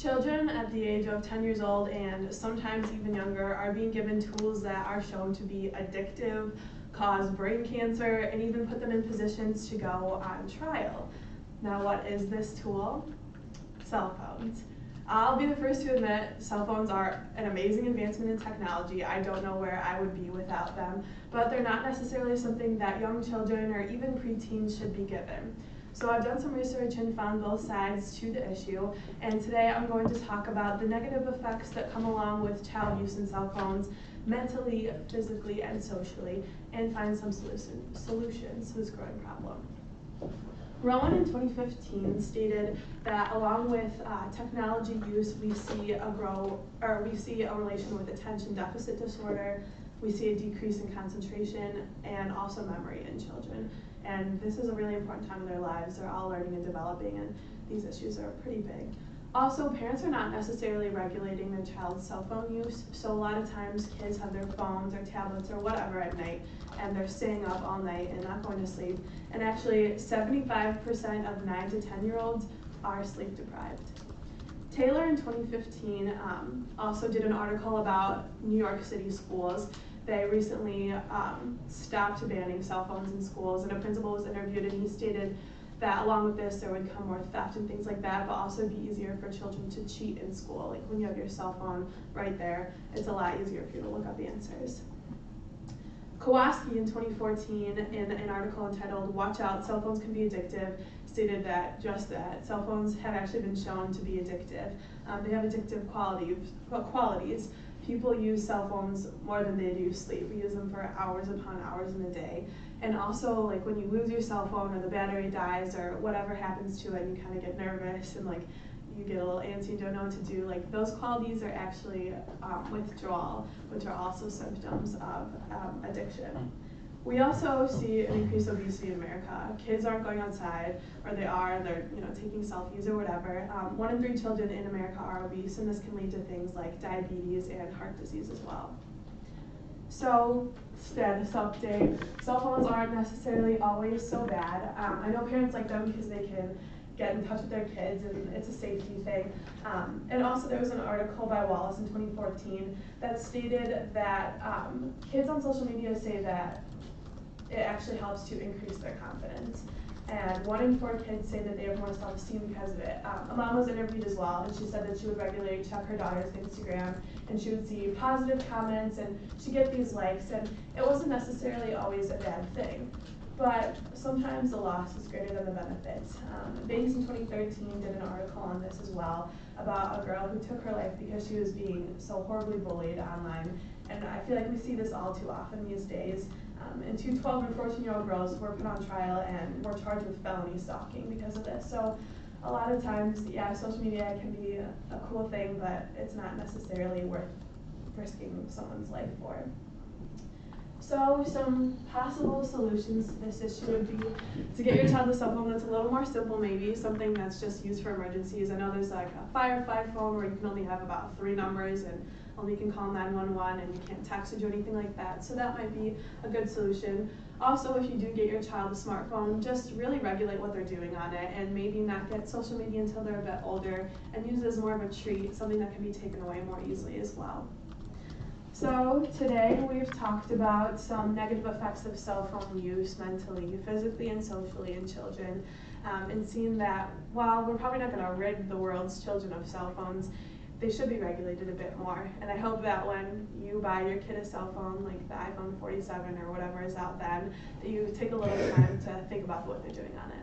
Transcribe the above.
Children at the age of 10 years old and sometimes even younger are being given tools that are shown to be addictive, cause brain cancer, and even put them in positions to go on trial. Now, what is this tool? Cell phones. I'll be the first to admit cell phones are an amazing advancement in technology. I don't know where I would be without them, but they're not necessarily something that young children or even preteens should be given. So I've done some research and found both sides to the issue, and today I'm going to talk about the negative effects that come along with child use in cell phones, mentally, physically, and socially, and find some solution, solutions to this growing problem. Rowan in 2015 stated that along with uh, technology use, we see a grow, or we see a relation with attention deficit disorder, we see a decrease in concentration, and also memory in children. And this is a really important time in their lives. They're all learning and developing, and these issues are pretty big. Also, parents are not necessarily regulating their child's cell phone use, so a lot of times kids have their phones or tablets or whatever at night, and they're staying up all night and not going to sleep. And actually, 75% of 9 to 10 year olds are sleep deprived. Taylor in 2015 um, also did an article about New York City schools. They recently um, stopped banning cell phones in schools, and a principal was interviewed, and he stated that along with this there would come more theft and things like that, but also be easier for children to cheat in school. Like when you have your cell phone right there, it's a lot easier for you to look up the answers. Kowalski in 2014, in an article entitled Watch Out, Cell Phones Can Be Addictive, stated that just that. Cell phones have actually been shown to be addictive. Um, they have addictive qualities, qualities. People use cell phones more than they do sleep. We use them for hours upon hours in a day. And also, like when you lose your cell phone or the battery dies or whatever happens to it, you kind of get nervous and like you get a little antsy and don't know what to do. Like those qualities are actually um, withdrawal, which are also symptoms of um, addiction. We also see an increased obesity in America. Kids aren't going outside, or they are, they're you know taking selfies or whatever. Um, one in three children in America are obese, and this can lead to things like diabetes and heart disease as well. So, status update. Cell phones aren't necessarily always so bad. Um, I know parents like them because they can get in touch with their kids and it's a safety thing. Um, and also there was an article by Wallace in 2014 that stated that um, kids on social media say that it actually helps to increase their confidence. And one in four kids say that they have more self-esteem because of it. Um, a mom was interviewed as well, and she said that she would regularly check her daughter's Instagram, and she would see positive comments, and she'd get these likes, and it wasn't necessarily always a bad thing. But sometimes the loss is greater than the benefits. Um, in 2013 did an article on this as well about a girl who took her life because she was being so horribly bullied online. And I feel like we see this all too often these days. Um, and two 12 and 14 year old girls were put on trial and were charged with felony stalking because of this. So a lot of times, yeah, social media can be a, a cool thing, but it's not necessarily worth risking someone's life for. So some possible solutions to this issue would be to get your child a cell phone that's a little more simple maybe, something that's just used for emergencies. I know there's like a Firefly phone where you can only have about three numbers and only can call 911 and you can't text or do anything like that. So that might be a good solution. Also, if you do get your child a smartphone, just really regulate what they're doing on it and maybe not get social media until they're a bit older and use it as more of a treat, something that can be taken away more easily as well. So today we've talked about some negative effects of cell phone use mentally, physically, and socially in children, um, and seen that while we're probably not going to rid the world's children of cell phones, they should be regulated a bit more. And I hope that when you buy your kid a cell phone, like the iPhone 47 or whatever is out then, that you take a little time to think about what they're doing on it.